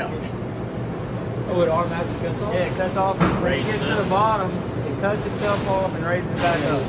No. Oh, it automatically cuts off? Yeah, it cuts off. When it Raises gets to the bottom, it cuts itself off and raises back up.